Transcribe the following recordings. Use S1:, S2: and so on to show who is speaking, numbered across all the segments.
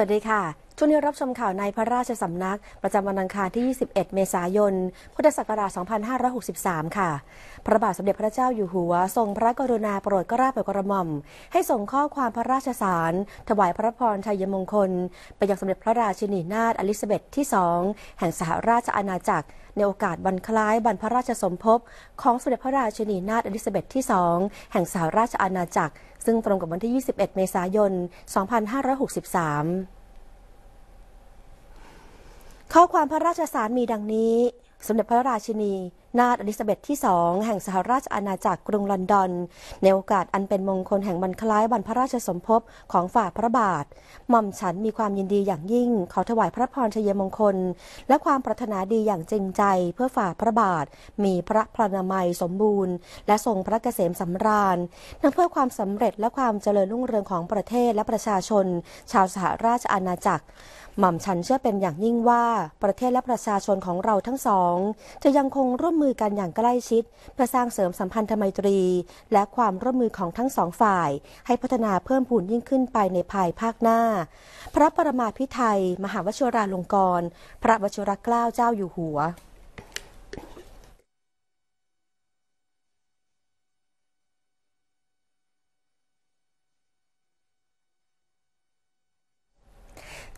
S1: สวัสดีค่ะ ช่วงนี้รับชมข่าวในพระราชสำนัก ประจำวันอังคารที่ 21 เมษายน พุทธศักราช 2563 ค่ะ พระบาทสมเด็จพระเจ้าอยู่หัว ทรงพระกรุณาโปรดเกล้าโปรดกระหม่อม ให้ส่งข้อความพระราชสาร ถวายพระพรชัยมงคล ไปยังสมเด็จพระราชินีนาถอลิซาเบธที่ 2 แห่งสหราชอาณาจักร ในโอกาสวันคล้ายวันพระราชสมภพ ของสมเด็จพระราชินีนาถอลิซาเบธที่ 2 แห่งสหราชอาณาจักร ซึ่งตรงกับวันที่ 21 เมษายน 2563 ข้อความพระราชสารมีดังนี้ สมเด็จพระราชินีนาถอลิซาเบธที่สองแห่งสหราชอาณาจักรกรุงลอนดอน ในโอกาสอันเป็นมงคลแห่งวันคล้ายวันพระราชสมภพของฝ่าพระบาทหม่อมฉันมีความยินดีอย่างยิ่ง ขอถวายพระพรชัยมงคล และความปรารถนาดีอย่างจริงใจเพื่อฝ่าพระบาท มีพระพลานามัยสมบูรณ์ และทรงพระเกษมสำราญทั้งเพื่อความสำเร็จและความเจริญรุ่งเรืองของประเทศและประชาชน ชาวสหราชอาณาจักรหม่อมฉันเชื่อเป็นอย่างยิ่งว่าประเทศและประชาชนของเราทั้งสอง จะยังคงร่วมมือกันอย่างใกล้ชิด เพื่อสร้างเสริมสัมพันธไมตรี และความร่วมมือของทั้งสองฝ่าย ให้พัฒนาเพิ่มพูนยิ่งขึ้นไปในภายภาคหน้า พระประมาพิไทยมหาวชิราลงกรณ์พระวชิรเกล้าเจ้าอยู่หัว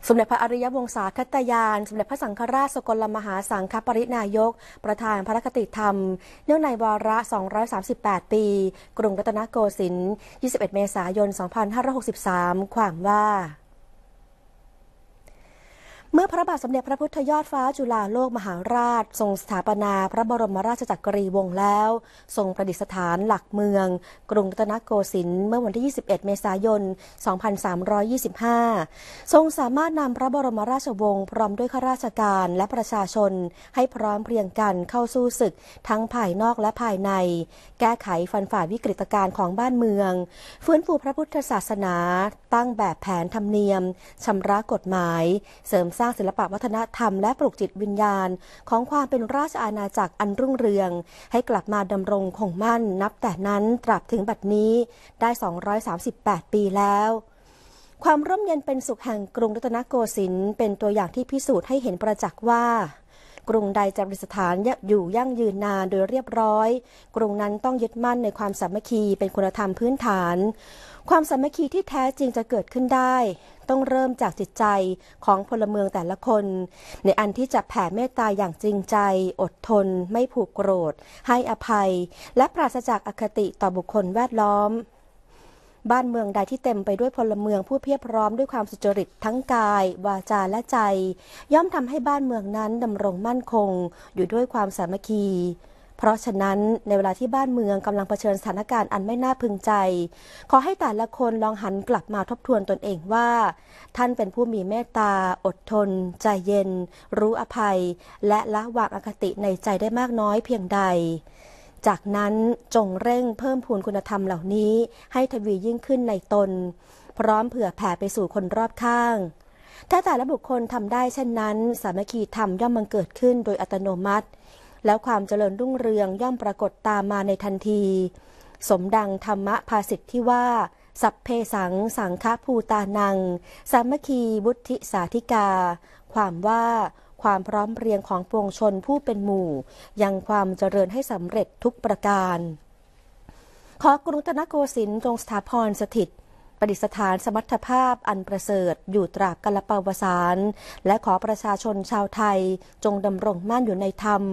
S1: ส มเด็จพระอริยวงศาคตยาน สมเด็จพระสังฆราชสกลมหาสังฆปรินายก ประธานพระคติธรรม เนื่องในวาระ 238 ปี กรุงรัตนโกสินทร์ 21 เมษายน 2563 ความว่า เมื่อพระบาทสมเด็จพระพุทธยอดฟ้าจุฬาโลกมหาราช ทรงสถาปนาพระบรมราชจักรีวงศ์แล้ว ทรงประดิษฐานหลักเมือง กรุงรัตนโกสินทร์เมื่อวันที่ 21 เมษายน 2325 ทรงสามารถนำพระบรมราชวงศ์พร้อมด้วยข้าราชการและประชาชน ให้พร้อมเพรียงกันเข้าสู้ศึก ทั้งภายนอกและภายใน แก้ไขฟันฝ่าวิกฤตการณ์ของบ้านเมือง ฟื้นฟูพระพุทธศาสนา ตั้งแบบแผนธรรมเนียมชำระกฎหมาย เสริมสร้างศิลปวัฒนธรรมและปลุกจิตวิญญาณ ของความเป็นราชอาณาจักรอันรุ่งเรือง ให้กลับมาดำรงคงมั่น นับแต่นั้นตราบถึงบัดนี้ได้ 238 ปีแล้วความร่มเย็นเป็นสุขแห่งกรุงรัตนโกสินทร์เป็นตัวอย่างที่พิสูจน์ให้เห็นประจักษ์ว่า กรุงใดจะประดิษฐานอยู่ยั่งยืนนานโดยเรียบร้อย กรุงนั้นต้องยึดมั่นในความสามัคคีเป็นคุณธรรมพื้นฐาน ความสามัคคีที่แท้จริงจะเกิดขึ้นได้ ต้องเริ่มจากจิตใจของพลเมืองแต่ละคน ในอันที่จะแผ่เมตตาอย่างจริงใจ อดทน ไม่ผูกโกรธ ให้อภัย และปราศจากอคติต่อบุคคลแวดล้อม บ้านเมืองใดที่เต็มไปด้วยพลเมืองผู้เพียบพร้อมด้วยความสุจริตทั้งกาย วาจาและใจ ย่อมทำให้บ้านเมืองนั้นดำรงมั่นคง อยู่ด้วยความสามัคคีเพราะฉะนั้นในเวลาที่บ้านเมืองกำลังเผชิญสถานการณ์อันไม่น่าพึงใจ ขอให้แต่ละคนลองหันกลับมาทบทวนตนเองว่า ท่านเป็นผู้มีเมตตา อดทน ใจเย็น รู้อภัย และละวางอคติในใจได้มากน้อยเพียงใด จากนั้นจงเร่งเพิ่มพูนคุณธรรมเหล่านี้ให้ทวียิ่งขึ้นในตน พร้อมเผื่อแผ่ไปสู่คนรอบข้าง ถ้าแต่ละบุคคลทำได้เช่นนั้น สามัคคีธรรมย่อมบังเกิดขึ้นโดยอัตโนมัติ แล้วความเจริญรุ่งเรืองย่อมปรากฏตามมาในทันที สมดังธรรมะภาสิทธิที่ว่า สัพเพสังสังฆภูตานัง สามัคคีบุธิสาธิกา ความว่า ความพร้อมเพรียงของปวงชนผู้เป็นหมู่ ยังความเจริญให้สำเร็จทุกประการ ขอกรุงรัตนโกสินทร์จงสถาพรสถิตประดิษฐานสมรรถภาพอันประเสริฐอยู่ตราบกาลปวสาร และขอประชาชนชาวไทยจงดำรงมั่นอยู่ในธรรม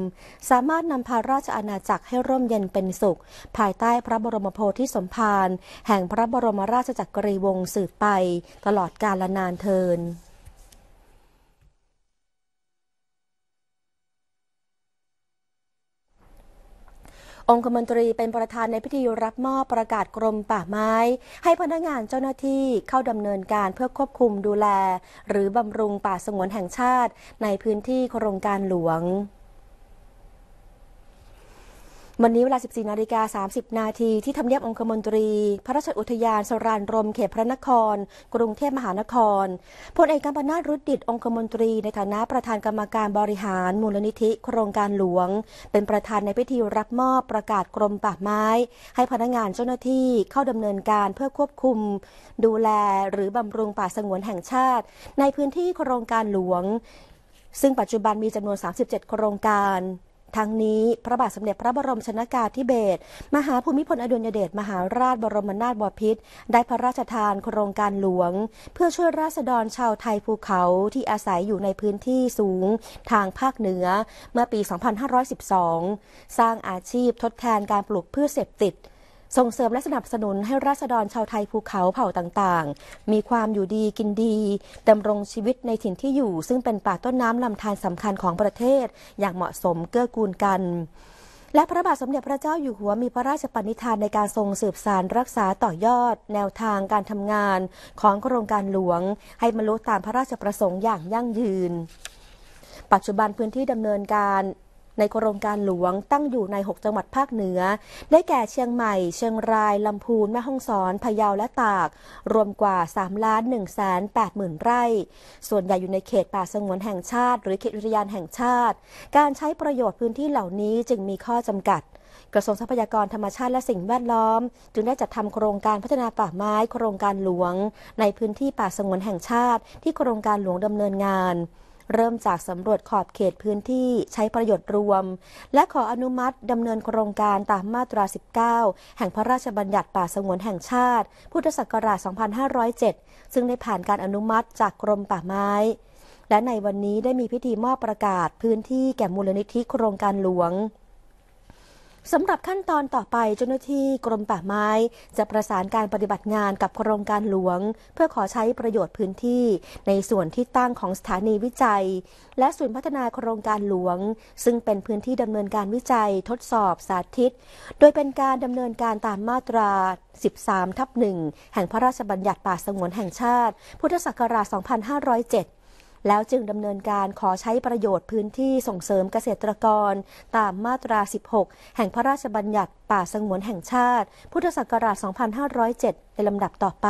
S1: สามารถนำพาราชอาณาจักรให้ร่มเย็นเป็นสุข ภายใต้พระบรมโพธิสมภารแห่งพระบรมราชจักรีวงศ์สืบไป ตลอดกาลนานเทิน องคมนตรีเป็นประธานในพิธีรับมอบประกาศกรมป่าไม้ ให้พนักงานเจ้าหน้าที่เข้าดำเนินการเพื่อควบคุมดูแล หรือบำรุงป่าสงวนแห่งชาติ ในพื้นที่โครงการหลวง วันนี้เวลา 14 นาฬิกา 30 นาทีที่ทำเนียบองคมนตรี พระราชอุทยานสรานรมเขตพระนคร กรุงเทพมหานคร พลเอกกัมปนาตรุดดิตองคมนตรีในฐานะประธานกรรมการบริหารมูลนิธิโครงการหลวง เป็นประธานในพิธีรับมอบประกาศกรมป่าไม้ ให้พนักงานเจ้าหน้าที่เข้าดำเนินการเพื่อควบคุม ดูแลหรือบำรุงป่าสงวนแห่งชาติ ในพื้นที่โครงการหลวง ซึ่งปัจจุบันมีจำนวน 37 โครงการ ทั้งนี้พระบาทสมเด็จพระบรมชนากาธิเบศรมหาภูมิพลอดุลยเดชมหาราชบรมนาถบพิตรได้พระราชทานโครงการหลวง เพื่อช่วยราษฎรชาวไทยภูเขาที่อาศัยอยู่ในพื้นที่สูง ทางภาคเหนือเมื่อปี 2512 สร้างอาชีพทดแทนการปลูกพืชเสพติด ส่งเสริมและสนับสนุนให้ราษฎรชาวไทยภูเขาเผ่าต่างๆ มีความอยู่ดีกินดีดำรงชีวิตในถิ่นที่อยู่ ซึ่งเป็นป่าต้นน้ำลำธารสำคัญของประเทศ อย่างเหมาะสมเกื้อกูลกันและพระบาทสมเด็จพระเจ้าอยู่หัวมีพระราชปณิธานในการทรงสืบสารรักษาต่อยอด แนวทางการทำงานของโครงการหลวง ให้บรรลุตามพระราชประสงค์อย่างยั่งยืน ปัจจุบันพื้นที่ดำเนินการ ในโครงการหลวงตั้งอยู่ใน 6 จังหวัดภาคเหนือ ได้แก่เชียงใหม่ เชียงราย ลำพูน แม่ฮ่องสอน พะเยา และตาก รวมกว่า3ล้าน1แสน8หมื่นไร่ ส่วนใหญ่อยู่ในเขตป่าสงวนแห่งชาติ หรือเขตอุทยานแห่งชาติ การใช้ประโยชน์พื้นที่เหล่านี้จึงมีข้อจำกัดกระทรวงทรัพยากรธรรมชาติและสิ่งแวดล้อม จึงได้จัดทำโครงการพัฒนาป่าไม้โครงการหลวง ในพื้นที่ป่าสงวนแห่งชาติ ที่โครงการหลวงดำเนินงาน เริ่มจากสำรวจขอบเขตพื้นที่ใช้ประโยชน์รวม และขออนุมัติดำเนินโครงการตามมาตรา 19 แห่งพระราชบัญญัติป่าสงวนแห่งชาติ พุทธศักราช 2507 ซึ่งได้ผ่านการอนุมัติจากกรมป่าไม้และในวันนี้ได้มีพิธีมอบประกาศพื้นที่แก่มูลนิธิโครงการหลวง สำหรับขั้นตอนต่อไปเจ้าหน้าที่กรมป่าไม้ จะประสานการปฏิบัติงานกับโครงการหลวง เพื่อขอใช้ประโยชน์พื้นที่ ในส่วนที่ตั้งของสถานีวิจัย และศูนย์พัฒนาโครงการหลวง ซึ่งเป็นพื้นที่ดำเนินการวิจัยทดสอบสาธิต โดยเป็นการดำเนินการตามมาตรา 13 ทับหนึ่งแห่งพระราชบัญญัติป่าสงวนแห่งชาติ พุทธศักราช 2507 แล้วจึงดำเนินการขอใช้ประโยชน์พื้นที่ส่งเสริมเกษตรกร ตามมาตรา 16 แห่งพระราชบัญญัติป่าสงวนแห่งชาติ พุทธศักราช 2507 ในลำดับต่อไป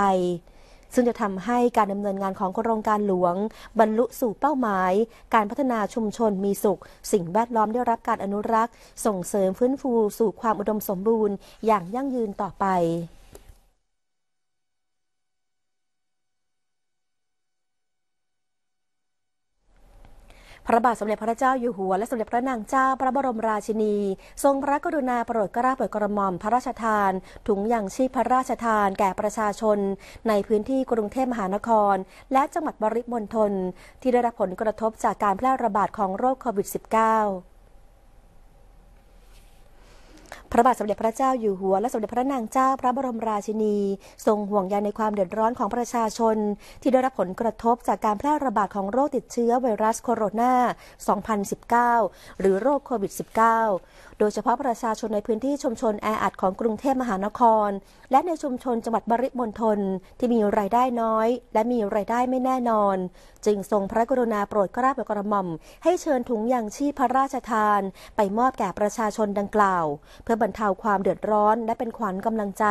S1: ซึ่งจะทำให้การดำเนินงานของโครงการหลวง บรรลุสู่เป้าหมาย การพัฒนาชุมชนมีสุข สิ่งแวดล้อมได้รับการอนุรักษ์ ส่งเสริมฟื้นฟูสู่ความอุดมสมบูรณ์ อย่างยั่งยืนต่อไป พระบาทสมเด็จพระเจ้าอยู่หัวและสมเด็จพระนางเจ้าพระบรมราชินี ทรงพระกรุณาโปรดเกล้าโปรดกระหม่อมพระราชทาน ถุงยางชีพพระราชทานแก่ประชาชน ในพื้นที่กรุงเทพมหานคร และจังหวัดบริมณฑลที่ได้รับผลกระทบจากการแพร่ระบาดของโรคโควิด -19 พ ระบาทสมเด็จพระเจ้าอยู่หัว และสมเด็จพระนางเจ้าพระบรมราชินี ทรงห่วงใยในความเดือดร้อนของประชาชน ที่ได้รับผลกระทบจากการแพร่ระบาดของโรคติดเชื้อไวรัสโคโรนา 2019 หรือโรคโควิด -19 โดยเฉพาะประชาชนในพื้นที่ชุมชนแออัดของกรุงเทพมหานคร และในชุมชนจังหวัดบริมณฑลที่มีรายได้น้อย และมีรายได้ไม่แน่นอน จึงทรงพระกรุณาโปรดกราโปรดกระหม่อม ให้เชิญถุงยางชีพพระราชทาน ไปมอบแก่ประชาชนดังกล่าว เพื่อบรรเทาความเดือดร้อนและเป็นขวัญกำลังใจ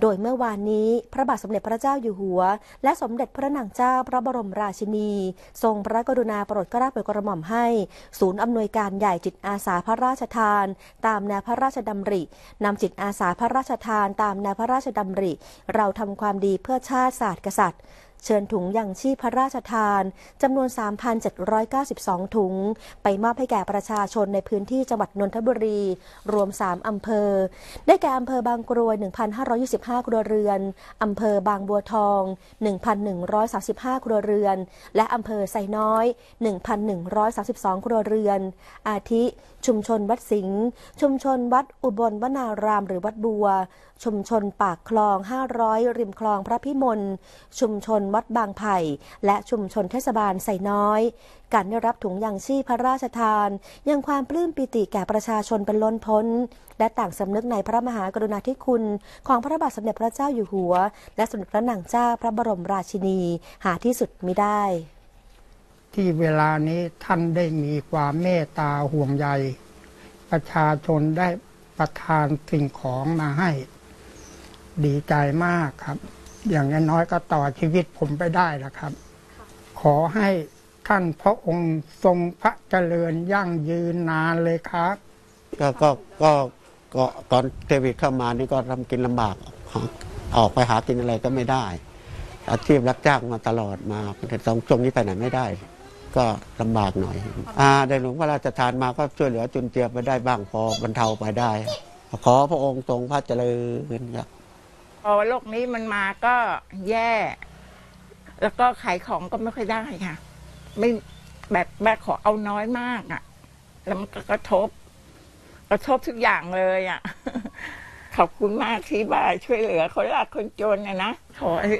S1: โดยเมื่อวานนี้พระบาทสมเด็จพระเจ้าอยู่หัว และสมเด็จพระนางเจ้าพระบรมราชินี ทรงพระกรุณาโปรดเกล้าโปรดกระหม่อมให้ ศูนย์อำนวยการใหญ่จิตอาสาพระราชทาน ตามแนวพระราชดำรินำจิตอาสาพระราชทาน ตามแนวพระราชดำริ เราทำความดีเพื่อชาติศาสตร์กษัตริย์ เชิญถุงยังชีพพระราชทานจำนวน 3,792 ถุง ไปมอบให้แก่ประชาชนในพื้นที่จังหวัดนนทบุรี รวม 3 อำเภอ ได้แก่อำเภอบางกรวย 1,525 ครัวเรือน อำเภอบางบัวทอง 1,135 ครัวเรือน และอำเภอไซน้อย 1,132 ครัวเรือน อาทิ ชุมชนวัดสิงห์ ชุมชนวัดอุบลวนารามหรือวัดบัว ชุมชนปากคลอง 500 ริมคลองพระพิมล ชุมชนวัดบางไผ่ และชุมชนเทศบาลไซน้อย การได้รับถุงยางชีพพระราชทาน ยังความปลื้มปิติแก่ประชาชนเป็นล้นพ้น และต่างสำนึกในพระมหากรุณาธิคุณ ของพระบาทสมเด็จพระเจ้าอยู่หัว และสมเด็จพระนางเจ้าพระบรมราชินี หาที่สุดมิได้
S2: ที่เวลานี้ท่านได้มีความเมตตาห่วงใย ประชาชนได้ประทานสิ่งของมาให้ ดีใจมากครับ อย่างน้อยก็ต่อชีวิตผมไปได้แล้วครับ ขอให้ท่านพระองค์ทรงพระเจริญยั่งยืนนานเลยครับ
S3: ก็ก็ก็ก็ตอนเทวิตเข้ามานี่ก็ทำกินลำบากหาออกไปหากินอะไรก็ไม่ได้ อาชีพรับจ้างมาตลอดมาแต่ตรงช่วงนี้ไปไหนไม่ได้ ก็ลำบากหน่อยอ่าได้หลวงพระราชทานมาก็ช่วยเหลือจุนเจือไปได้บ้างพอบรรเทาไปได้ ขอพระองค์ทรงพระเจริญครับ
S4: พอโรคนี้มันมาก็แย่ แล้วก็ขายของก็ไม่ค่อยได้ค่ะ ไม่แบบแบบขอเอาน้อยมากอะ่ะ แล้วมันก็กระทบ กระทบทุกอย่างเลยอะ่ะ ขอบคุณมากที่บ่าช่วยเหลือคนยากคนจนนะนะขอให้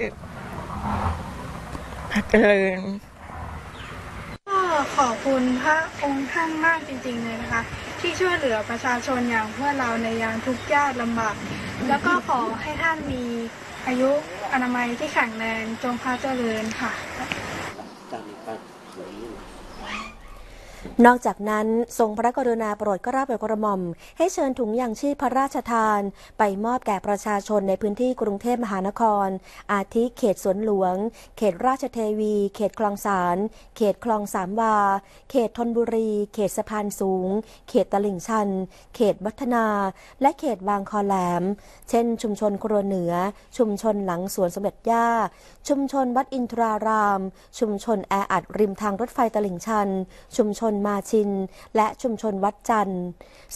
S4: พระเจริญ
S5: ก็ขอบคุณพระองค์ท่านมากจริง ๆ เลยนะคะ ที่ช่วยเหลือประชาชนอย่างพวกเราในยามทุกข์ยากลำบาก แล้วก็ขอให้ท่านมีอายุอนามัยที่แข็งแรงจงพระเจริญค่ะ
S1: นอกจากนั้นทรงพระกรุณาโปรดกล้าโปรดกระหม่อม ให้เชิญถุงยางชีพพระราชทาน ไปมอบแก่ประชาชนในพื้นที่กรุงเทพมหานคร อาทิเขตสวนหลวง เขตราชเทวี เขตคลองสาร เขตคลองสามวา เขตธนบุรี เขตสะพานสูง เขตตลิ่งชัน เขตวัฒนา และเขตบางคอแหลม เช่น ชุมชนครัวเหนือ ชุมชนหลังสวนสมเด็จย่า ชุมชนวัดอินทราราม ชุมชนแออัดริมทางรถไฟตลิ่งชัน ชุมชนมาชิน และชุมชนวัดจันทร์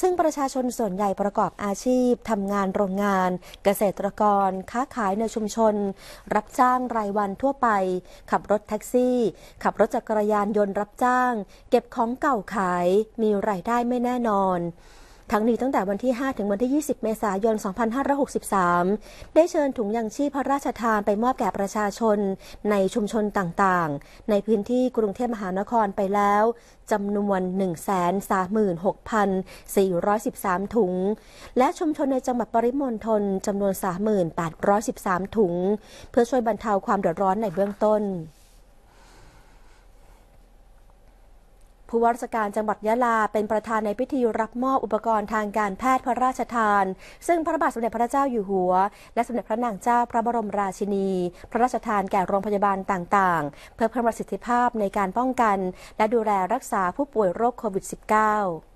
S1: ซึ่งประชาชนส่วนใหญ่ประกอบอาชีพทำงานโรงงาน เกษตรกร ค้าขายในชุมชน รับจ้างรายวันทั่วไป ขับรถแท็กซี่ ขับรถจักรยานยนต์รับจ้าง เก็บของเก่าขาย มีรายได้ไม่แน่นอน ทั้งนี้ตั้งแต่วันที่ 5 ถึงวันที่ 20 เมษายน 2563 ได้เชิญถุงยังชีพพระราชทานไปมอบแก่ประชาชน ในชุมชนต่างๆ ในพื้นที่กรุงเทพมหานครไปแล้วจำนวน 136,413 ถุง และชุมชนในจังหวัดปริมณฑลจำนวน 3813 ถุง เพื่อช่วยบรรเทาความเดือดร้อนในเบื้องต้น ผู้ว่าราชการจังหวัดยะลาเป็นประธานในพิธีรับมอบอุปกรณ์ทางการแพทย์พระราชทาน ซึ่งพระบาทสมเด็จพระเจ้าอยู่หัว และสมเด็จพระนางเจ้าพระบรมราชินี พระราชทานแก่โรงพยาบาลต่างๆ เพื่อเพิ่มประสิทธิภาพในการป้องกัน และดูแลรักษาผู้ป่วยโรคโควิด -19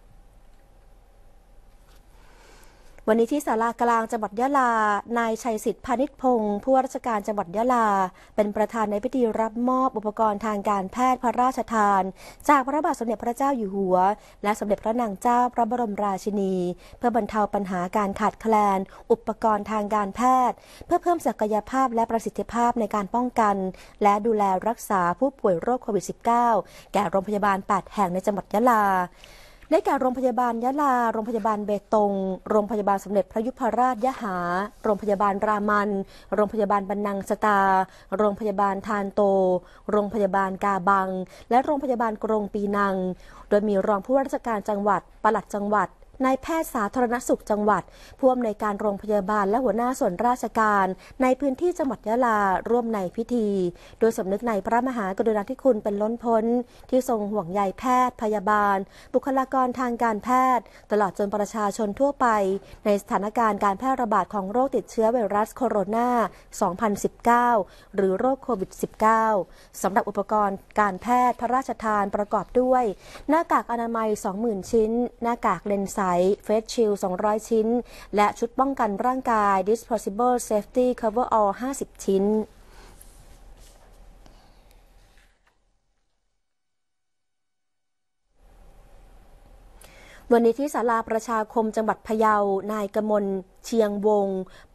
S1: วันนี้ที่ศาลากลางจังหวัดยะลา นายชัยสิทธิ์พานิชพงศ์ผู้ว่าราชการจังหวัดยะลา เป็นประธานในพิธีรับมอบอุปกรณ์ทางการแพทย์พระราชทาน จากพระบาทสมเด็จพระเจ้าอยู่หัว และสมเด็จพระนางเจ้าพระบรมราชินี เพื่อบรรเทาปัญหาการขาดแคลน อุปกรณ์ทางการแพทย์ เพื่อเพิ่มศักยภาพและประสิทธิภาพในการป้องกัน และดูแลรักษาผู้ป่วยโรคโควิด -19 แก่โรงพยาบาล 8 แห่งในจังหวัดยะลา ได้แก่โรงพยาบาลยะลา โรงพยาบาลเบตง โรงพยาบาลสมเด็จพระยุพราชยะหา โรงพยาบาลรามัน โรงพยาบาลบันนังสตา โรงพยาบาลทานโต โรงพยาบาลกาบัง และโรงพยาบาลกรงปีนัง โดยมีรองผู้ว่าราชการจังหวัด ปลัดจังหวัด นายแพทย์สาธารณสุขจังหวัด ผู้อำนวยการโรงพยาบาลและหัวหน้าส่วนราชการ ในพื้นที่จังหวัดยะลาร่วมในพิธี โดยสำนึกในพระมหากรุณาธิคุณเป็นล้นพ้น ที่ทรงห่วงใยแพทย์พยาบาล บุคลากรทางการแพทย์ ตลอดจนประชาชนทั่วไป ในสถานการณ์การแพร่ระบาดของโรคติดเชื้อไวรัสโคโรนา 2019 หรือโรคโควิด -19 สำหรับอุปกรณ์การแพทย์พระราชทานประกอบด้วย หน้ากากอนามัย 20,000 ชิ้น หน้ากากเลนส์เฟสชิล 200 ชิ้น และชุดป้องกันร่างกาย disposable safety cover all 50 ชิ้นวันนี้ที่ศาลาประชาคมจังหวัดพะเยา นายกมลเชียงวง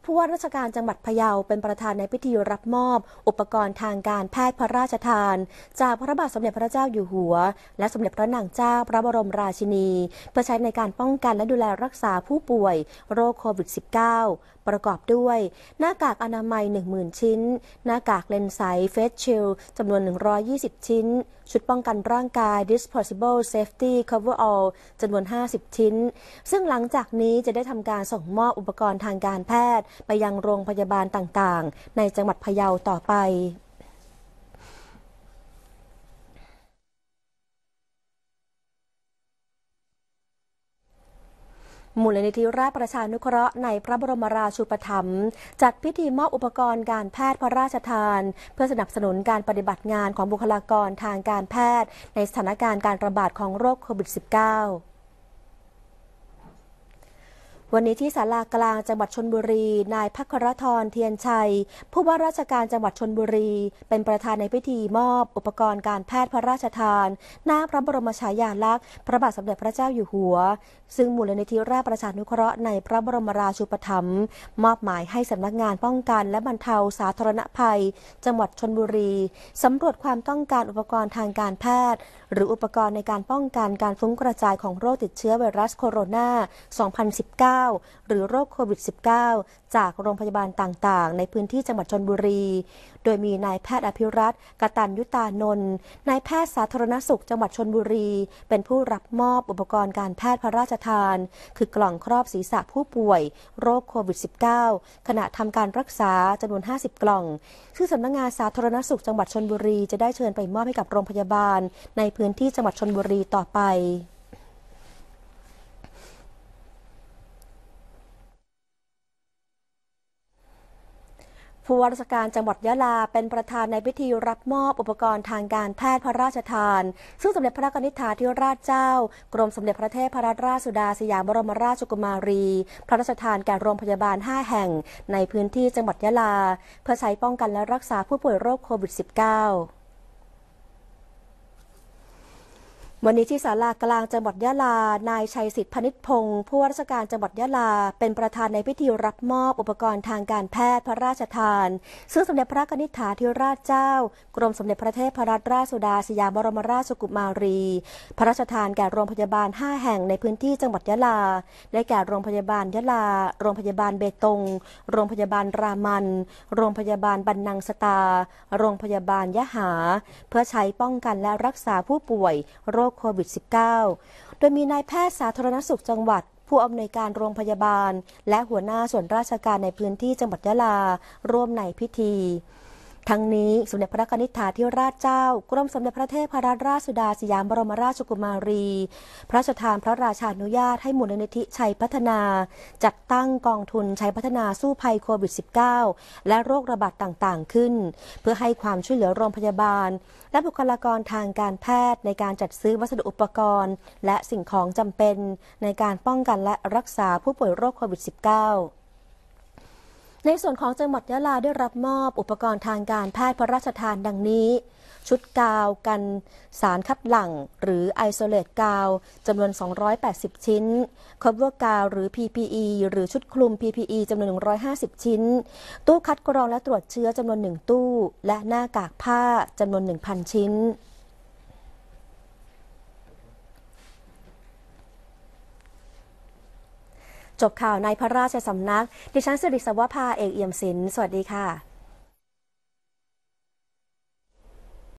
S1: ผู้ว่าราชการจังหวัดพะเยาเป็นประธานในพิธีรับมอบ อุปกรณ์ทางการแพทย์พระราชทาน จากพระบาทสมเด็จพระเจ้าอยู่หัว และสมเด็จพระนางเจ้าพระบรมราชินี เพื่อใช้ในการป้องกันและดูแลรักษาผู้ป่วย โรคโควิด -19 ประกอบด้วย หน้ากากอนามัย 10,000 ชิ้น หน้ากากเลนส์ใสเฟสชิลจำนวน 120 ชิ้น ชุดป้องกันร่างกาย disposable safety cover all จำนวน 50 ชิ้น ซึ่งหลังจากนี้จะได้ทำการส่งมอบอุปกรณ์ทางการแพทย์ ไปยังโรงพยาบาลต่างๆ ในจังหวัดพะเยาต่อไปมูลนิธิราชประชานุเคราะห์ในพระบรมราชูปถัมภ์จัดพิธีมอบอุปกรณ์การแพทย์พระราชทาน เพื่อสนับสนุนการปฏิบัติงานของบุคลากรทางการแพทย์ ในสถานการณ์การระบาดของโรคโควิด -19 วันนี้ที่ศาลากลางจังหวัดชนบุรี นายพัครธรเทียนชัย ผู้ว่าราชการจังหวัดชนบุรี เป็นประธานในพิธีมอบ อุปกรณ์การแพทย์พระราชทาน หน้าพระบรมฉายาลักษณ์พระบาทสมเด็จพระเจ้าอยู่หัว ซึ่งมูลนิธิราชประชานุเคราะห์ในพระบรมราชูปถัมภ์มอบหมายให้สำนักงานป้องกัน และบรรเทาสาธารณภัย จังหวัดชนบุรีสำรวจความต้องการอุปกรณ์ทางการแพทย์ หรืออุปกรณ์ในการป้องกันการฟุ้งกระจายของโรคติดเชื้อไวรัสโคโรนา 2019หรือโรคโควิด -19 จากโรงพยาบาลต่างๆ ในพื้นที่จังหวัดชนบุรี โดยมีนายแพทย์อภิรัตกตัญยุตานนท์นายแพทย์สาธารณสุขจังหวัดชนบุรี เป็นผู้รับมอบอุปกรณ์การแพทย์พระราชทาน คือกล่องครอบศีรษะผู้ป่วย โรคโควิด -19 ขณะทำการรักษาจำนวน 50 กล่อง ซึ่งสำนักงานสาธารณสุขจังหวัดชนบุรีจะได้เชิญไปมอบให้กับโรงพยาบาล ในพื้นที่จังหวัดชนบุรีต่อไป ผู้ว่าราชการจังหวัดยะลาเป็นประธานในพิธีรับมอบอุปกรณ์ทางการแพทย์พระราชทาน ซึ่งสมเด็จพระกนิษฐาธิราชเจ้า กรมสมเด็จพระเทพรัตนราชสุดาสยามบรมราชกุมารี พระราชทานแก่โรงพยาบาล 5 แห่ง ในพื้นที่จังหวัดยะลา เพื่อใช้ป้องกันและรักษาผู้ป่วยโรคโควิด -19 วันนี้ที่ศาลากลางจังหวัดยะลา นายชัยสิทธิพนิษพงศ์ผู้ว่าราชการจังหวัดยะลา เป็นประธานในพิธีรับมอบอุปกรณ์ทางการแพทย์พระราชทาน ซึ่งสมเด็จพระนิษฐาธิราชเจ้า กรมสมเด็จพระเทพรัตนราชสุดาสยามบรมราชกุมารี พระราชทานแก่โรงพยาบาล 5 แห่งในพื้นที่จังหวัดยะลา ได้แก่โรงพยาบาลยะลา โรงพยาบาลเบตง โรงพยาบาลรามัน โรงพยาบาลบันนังสตา โรงพยาบาลยะหา เพื่อใช้ป้องกันและรักษาผู้ป่วยโรคโควิด -19 โดยมีนายแพทย์สาธารณสุขจังหวัด ผู้อำนวยการโรงพยาบาล และหัวหน้าส่วนราชการในพื้นที่จังหวัดยะลา ร่วมในพิธี ทั้งนี้สมเด็จพระกนิษฐาธิราชเจ้า กรมสมเด็จพระเทพรัตนราชสุดาสยามบรมราชกุมารี พระราชทานพระราชานุญาตให้มูลนิธิชัยพัฒนา จัดตั้งกองทุนชัยพัฒนาสู้ภัยโควิด -19 และโรคระบาดต่างๆ ขึ้น เพื่อให้ความช่วยเหลือโรงพยาบาล และบุคลากรทางการแพทย์ในการจัดซื้อวัสดุอุปกรณ์ และสิ่งของจำเป็นในการป้องกันและรักษาผู้ป่วยโรคโควิด -19 ในส่วนของจังหวัดยะลาได้รับมอบอุปกรณ์ทางการแพทย์พระราชทานดังนี้ ชุดกาวกันสารคัดหลั่ง หรือไอโซเลตกาวจำนวน 280 ชิ้น cover กาวหรือ PPE หรือชุดคลุม PPE จำนวน 150 ชิ้น ตู้คัดกรองและตรวจเชื้อจำนวน 1 ตู้ และหน้ากากผ้าจำนวน 1,000 ชิ้น จบข่าวในพระราชสำนัก ดิฉันสิริสวภาเอกเอี่ยมศิลป์สวัสดีค่ะ